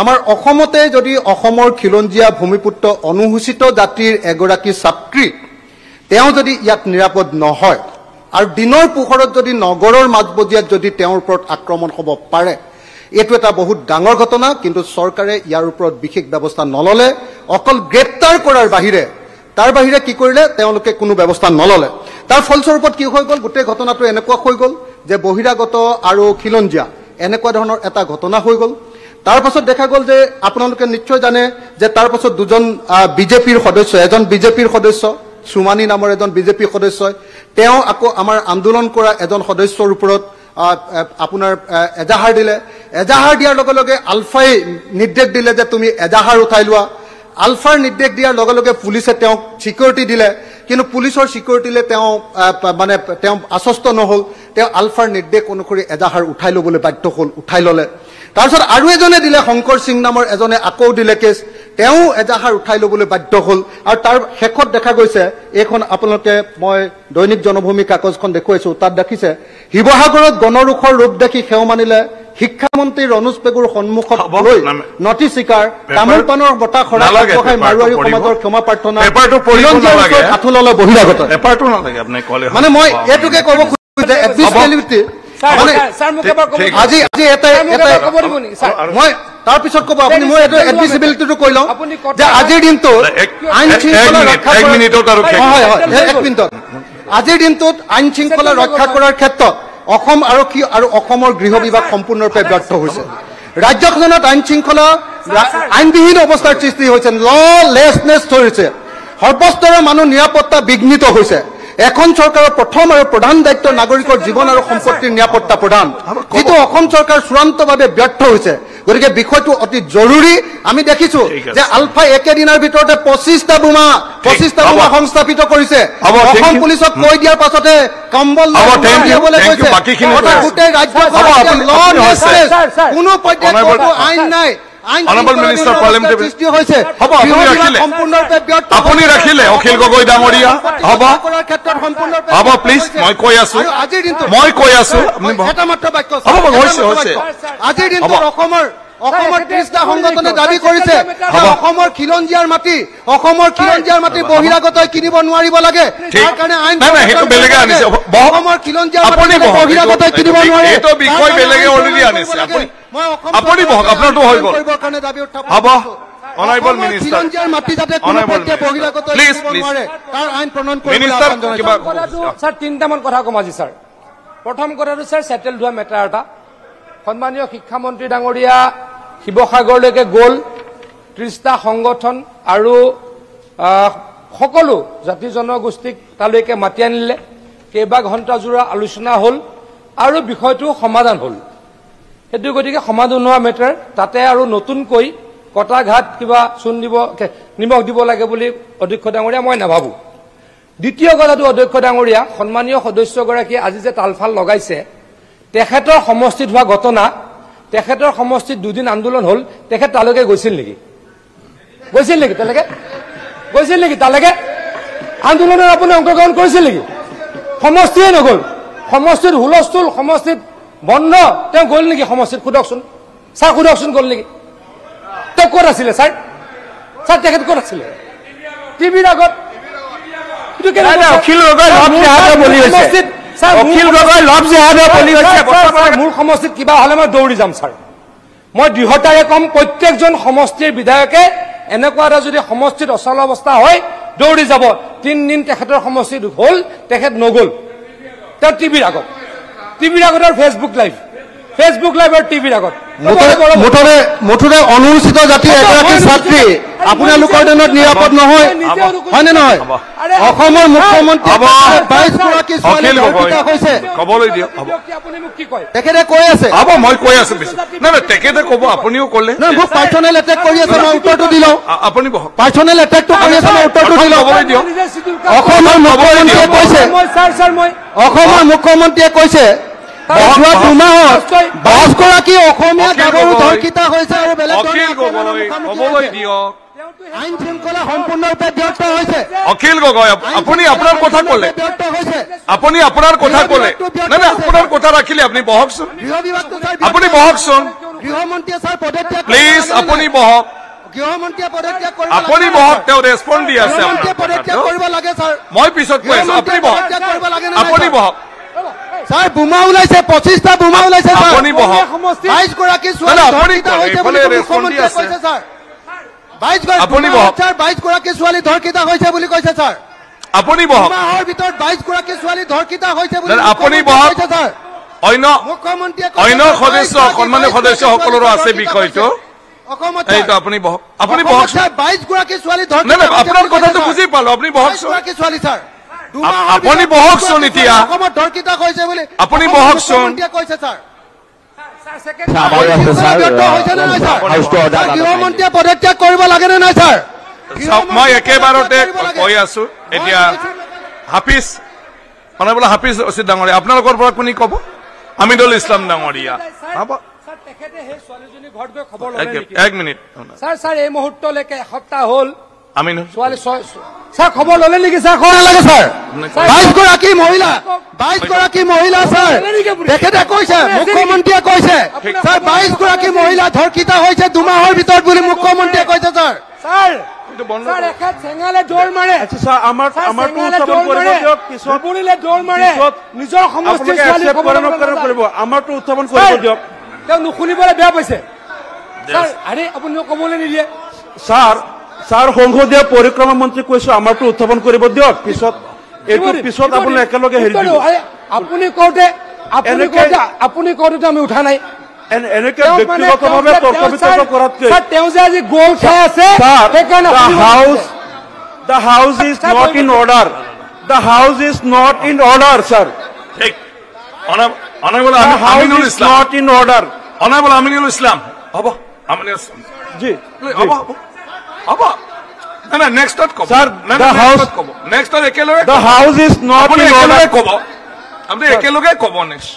আমাৰ অসমতে যদি অসমৰ খিলঞ্জীয়া ভূমিপুত্ৰ অনুসূচিত জাতিৰ এগৰাকী ছাত্ৰী তেওঁ যদি ইয়াত নিৰাপদ নহয় আৰু দিনৰ পোহৰত যদি নগৰৰ মাজমজিয়াত যদি তেওঁৰ ওপৰত আক্ৰমণ হ'ব পাৰে এইটো এটা বহুত ডাঙৰ ঘটনা কিন্তু চৰকাৰে ইয়াৰ ওপৰত বিশেষ ব্যৱস্থা নললে অকল গ্ৰেপ্তাৰ কৰাৰ বাহিৰে তাৰ বাহিৰে কি কৰিলে তেওঁলোকে কোনো ব্যৱস্থা নললে। তাৰ ফলস্বৰূপত কি হৈ গ'ল গোটেই ঘটনাটো এনেকুৱা হৈ গ'ল যে বহিৰাগত আৰু খিলঞ্জীয়া এনেকুৱা ধৰণৰ এটা ঘটনা হৈ গ'ল। তাৰ পাছত দেখা গ'ল যে আপোনালোকে নিশ্চয় জানে যে তাৰ পাছত দুজন বিজেপিৰ সদস্য এজন বিজেপিৰ সদস্য সুমানী নামৰ এজন বিজেপি সদস্যই তেওঁ আকৌ আমাৰ আন্দোলন কৰা এজন সদস্যৰ ওপৰত আপোনাৰ এজাহাৰ দিলে। এজাহাৰ দিয়াৰ লগে লগে আলফাই নিৰ্দেশ দিলে যে তুমি এজাহাৰ উঠাই লোৱা। আলফাৰ নিৰ্দেশ দিয়াৰ লগে লগে পুলিচে তেওঁক চিকিউৰিটি দিলে। কিন্তু পুলিচৰ চিকিউৰিটিলে তেওঁ মানে তেওঁ আশ্বস্ত নহ'ল। তেওঁ আলফাৰ নিৰ্দেশ অনুসৰি এজাহাৰ উঠাই ল'বলৈ বাধ্য হ'ল উঠাই ল'লে। তাৰপিছত আৰু এজনে দিলে শংকৰ সিং নামৰ এজনে আকৌ দিলে কেছ তেওঁ এজাহাৰ উঠাই ল'বলৈ বাধ্য হ'ল আৰু তাৰ শেষত দেখা গৈছে এইখন আপোনালোকে মই দৈনিক জনভূমি কাগজখন দেখুৱাইছো তাত দেখিছে শিৱসাগৰত গণৰোষৰ ৰূপ দেখি সেও মানিলে শিক্ষামন্ত্ৰী ৰনোজ পেগুৰ সন্মুখত লৈ নটি স্বীকাৰ তামোল পাণৰ বতাহ খৰাই মাৰোৱাৰী। সমাজৰ ক্ষমা প্ৰাৰ্থনা পেপাৰটো পঢ়িব খিলঞ্জীয়াৰ নালাগে। ওচৰত আঁঠু ল'লে বহিৰাগত। মানে মই এইটোকে ক'ব খুজিছো যে আজি আজি মই ক'ব আপুনি মই এইটো কৈ লওঁ। যে আজিৰ দিনটোত আইন শৃংখলা ৰক্ষা এক কৰা- মিনিটত আৰু শেষ। হয় হয় এক- এক মিনিটত আজিৰ দিনটোত আইন শৃংখলা ৰক্ষা কৰাৰ ক্ষেত্ৰত অসম আৰক্ষী আৰু অসমৰ গৃহ বিভাগ সম্পূৰ্ণৰূপে ব্যৰ্থ হৈছে। ৰাজ্যখনত আইন শৃংখলা আইনবিহীন অৱস্থাৰ সৃষ্টি হৈছে। ল লেছনেছ হৈছে সৰ্বস্তৰৰ মানুহ নিৰাপত্তা বিঘ্নিত হৈছে। এখন চৰকাৰৰ প্ৰথম আৰু প্ৰধান দায়িত্ব নাগৰিকৰ জীৱন আৰু সম্পত্তিৰ নিৰাপত্তা প্ৰদান। যিটো অসম চৰকাৰ চূড়ান্তভাৱে ব্যৰ্থ হৈছে। গতিকে বিষয়টো অতি জৰুৰী। আমি দেখিছো। যে আলফাই একেদিনৰ ভিতৰতে পঁচিছটা বোমা পঁচিছটা। বোমা সংস্থাপিত কৰিছে। অসম. পুলিচক কৈ দিয়াৰ পাছতে কম্বল। গোটেই ছাৰ, কোনো পৰ্যায়ত আইন নাই। Parliamentary- অৱস্থাৰ সৃষ্টি হৈছে হ'ব, আপুনি ৰাখিলে। আপুনি। ৰাখিলে, অখিল গগৈ ডাঙৰীয়া। হ'ব। হ'ব, হৈছে। মই কৈ আছো। মই কৈ আছো। এটা মাত্ৰ বাক্য হ'ব, হৈছে, হৈছে। আজিৰ দিনটোত হ'ব। অসমৰ অসমৰ ত্ৰিশটা সংগঠনে। দাবী কৰিছে। অসমৰ খিলঞ্জীয়াৰ মাটি অসমৰ খিলঞ্জীয়াৰ মাটি বহিৰাগতই কিনিব নোৱাৰিব লাগে। তাৰ কাৰণে আইন বেলেগে। অসমৰ খিলঞ্জীয়াৰ মাটি বহক। বহিৰাগতই কিনিব নোৱাৰে আপুনি- মই অসম আপুনি বহক, আপোনাৰতো হৈ গ'ল। হ'ব। মাটি যাতে তাৰ আইন প্ৰণয়ন Minister, আহ্বান জনাইছোঁ। কিবা- ছাৰ তিনিটামান কথা কম আজি ছাৰ প্ৰথম কথাটো ছাৰ ছেটেল হোৱা মেটাৰ এটা সন্মানীয় শিক্ষামন্ত্ৰী ডাঙৰীয়া শিৱসাগৰলৈকে গ'ল ত্ৰিশটা সংগঠন আৰু সকলো জাতি জনগোষ্ঠীক তালৈকে মাতি আনিলে কেইবা ঘণ্টাজোৰা আলোচনা হ'ল আৰু বিষয়টো সমাধান হ'ল সেইটো গতিকে সমাধান হোৱা মেটাৰ তাতে আৰু নতুনকৈ কটা ঘাট কিবা চূণ দিব নিমখ দিব লাগে বুলি অধ্যক্ষ ডাঙৰীয়া মই নাভাবোঁ। দ্বিতীয় কথাটো অধ্যক্ষ ডাঙৰীয়া সন্মানীয় সদস্যগৰাকীয়ে আজি যে তালফাল লগাইছে তেখেতৰ সমষ্টিত হোৱা ঘটনা তেখেতৰ সমষ্টিত দুদিন আন্দোলন হ'ল তেখেত তালৈকে গৈছিল নেকি? গৈছিল নেকি তালৈকে? গৈছিল নেকি তালৈকে? আন্দোলনত আপুনি অংশগ্ৰহণ কৰিছিল নেকি? সমষ্টিয়ে নগ'ল। সমষ্টিত হুলস্থুল সমষ্টিত বন্ধ। তেওঁ গ'ল নেকি সমষ্টিত? সোধকচোন। ছাৰ সোধকচোন গ'ল নেকি? তেওঁ ক'ত আছিলে ছাৰ? ছাৰ তেখেত ক'ত আছিলে? টিভিৰ আগত। সমষ্টিত- মোৰ সমষ্টিত কিবা হ'লে মই দৌৰি যাম ছাৰ। মই দৃঢ়তাৰে কম প্ৰত্যেকজন সমষ্টিৰ বিধায়কে এনেকুৱা এটা যদি সমষ্টিত অচল অৱস্থা হয় দৌৰি যাব। তিনিদিন তেখেতৰ সমষ্টিত হ'ল তেখেত নগ'ল। তেওঁ টিভিৰ আগত। টিভিৰ আগত আৰু ফেচবুক লাইভ ফেচবুক লাইভ আৰু টিভিৰ আগত। মুঠতে মুঠতে অনুসূচিত জাতিৰ এগৰাকী ছাত্ৰী। আপোনালোকৰ দিনত নিৰাপদ নহয়। হয়নে নহয়? অসমৰ মুখ্যমন্ত্ৰী হ'ব। বাইশ গৰাকী ছোৱালী হৈছে। ক'বলৈ দিয়ক। কি কয়? তেখেতে কৈ আছে। হ'ব মই কৈ আছো পিছত। নাই নাই তেখেতে ক'ব আপুনিও ক'লে। নহয় মোক পাৰ্চনেল এটেক কৰি আছে মই উত্তৰটো দি লওঁ। আ- আপুনি বহক। পাৰ্চনেল এটেকটো কৰি আছে মই উত্তৰটো দি লওঁ। ক'বলৈ দিয়ক। নিজে চিডিউল কাষ্ট- অসমৰ মুখ্যমন্ত্ৰীয়ে কৈছে। মই ছাৰ ছাৰ মই অসমৰ মুখ্যমন্ত্ৰীয়ে কৈছে যোৱা দুমাহত দহ গৰাকী অসমীয়া অখিল গাভৰু গগৈ। ধৰ্ষিত হৈছে আৰু বেলেগ অখিল ধৰণৰ আক্ৰমণৰ গগৈ মুখামুখি ক'বলৈ হৈছে। দিয়ক। আইন শৃংখলা সম্পূৰ্ণৰূপে ব্যৰ্থ হৈছে। অখিল গগৈ আপ- আপুনি আপোনাৰ কথা ক'লে। আপুনি আপোনাৰ কথা ক'লে। নাই নাই আপোনাৰ কথা ৰাখিলে আপুনি বহকচোন আপুনি বহকচোন গৃহমন্ত্ৰীয়ে ছাৰ পদত্যাগ কৰিব প্লিজ আপুনি? বহক। গৃহমন্ত্ৰীয়ে পদত্যাগ কৰিব আপুনি লাগেনে বহক নাই? তেওঁ ৰেছপণ্ড দি আছে গৃহমন্ত্ৰীয়ে আপোনাৰ পদত্যাগ কথাটো। কৰিব লাগে ছাৰ। মই পিছত কৈ আছো আপুনি বহক। পদত্যাগ কৰিব লাগে নে নাই, আপুনি ছাৰ? বহক। ছাৰ বোমা ওলাইছে পঁচিছটা বোমা ওলাইছে বাইশ গৰাকী ছোৱালী ধৰ্ষিত হৈছে বুলি। কৈছে ছাৰ বাইশ আপুনি বহক। হৈছে বুলি কৈছে ছাৰ আপুনি মাহৰ ভিতৰত বাইশ গৰাকী ছোৱালী ধৰ্ষিত হৈছে বুলি আপুনি বহক। কৈছে ছাৰ অন্য মুখ্যমন্ত্ৰীয়ে অন্য সদস্য, 22 সন্মানীয় গৰাকী সদস্য ছোৱালী সকলৰো আছে বিষয়টো। হৈছে। আপুনি বহক আপুনি অসমত বহক ছাৰ বাইশ গৰাকী ছোৱালী ধৰ্ষিত হৈছে আপোনাৰ কথাটো। বুজি পালো আপুনি বাইশ ছোৱালী ছাৰ আপুনি বহকচোন এতিয়া। অসমত ধৰ্ষিত হৈছে বুলি। আপুনি বহকচোন। কৈছে ছাৰ। গৃহমন্ত্ৰীয়ে পদত্যাগ কৰিব লাগে নে নাই ছাৰ? মই একেবাৰতে কৈ। আছো। এতিয়া হাফিজ অনাবলা হাফিজ ৰচিদ ডাঙৰীয়া আপোনালোকৰ পৰা কোনে ক'ব? আমিদুল ইছলাম ডাঙৰীয়া। এক মিনিট। ছাৰ ছাৰ এই মুহূৰ্তলৈকে এসপ্তাহ হ'ল। আমিনুল ছোৱালী ছয় ছাৰ খবৰ ল'লে নেকি ছাৰ? খবৰ নালাগে ছাৰ? বাইশ গৰাকী মহিলা বাইশ গৰাকী মহিলা ছাৰ। তেখেতে কৈছে মুখ্যমন্ত্ৰীয়ে কৈছে। ছাৰ বাইশ গৰাকী মহিলা ধৰ্ষিত হৈছে দুমাহৰ ভিতৰত বুলি মুখ্যমন্ত্ৰীয়ে কৈছে ছাৰ। ছাৰ নিজৰ সমষ্টিৰ ছোৱালী আমাৰতো উত্থাপন কৰিব দিয়ক। তেওঁ নুশুনিবলৈ বেয়া পাইছে। আৰে আপুনি ক'বলৈ নিদিয়ে। ছাৰ ছাৰ সংসদীয় পৰিক্ৰমা মন্ত্ৰী কৈছো আমাৰতো উত্থাপন কৰিব দিয়ক। পিছত এইটো পিছত আপুনি দি- একেলগে হেৰি আপুনি কওঁতে আপুনি কওঁতে আপুনি কওঁতে আমি উঠা নাই। এনে- এনেকে তেওঁ ব্যক্তিগতভাৱে তৰ্ক বিতৰ্ক কৰাতকৈ তেওঁ যে আজি গ'ল খাই আছে সেইকাৰণে house the house is not in order the house is not in order sir the Aminul Islam not in order অনাবলা Aminul Islam হ'ব। আমিনুল ইছলাম জি। হ'ব হ'ব। হ'ব নাই নাই নেক্সটত ক'ব Sir, নাই the নাই house- নেক্সটত ক'ব নেক্সটত একেলগে দ্য হাউচ ইজ নট আপুনি ইন একেলগে অৰ্ডাৰ ক'ব আপুনি একেলগে ক'ব নেক্সট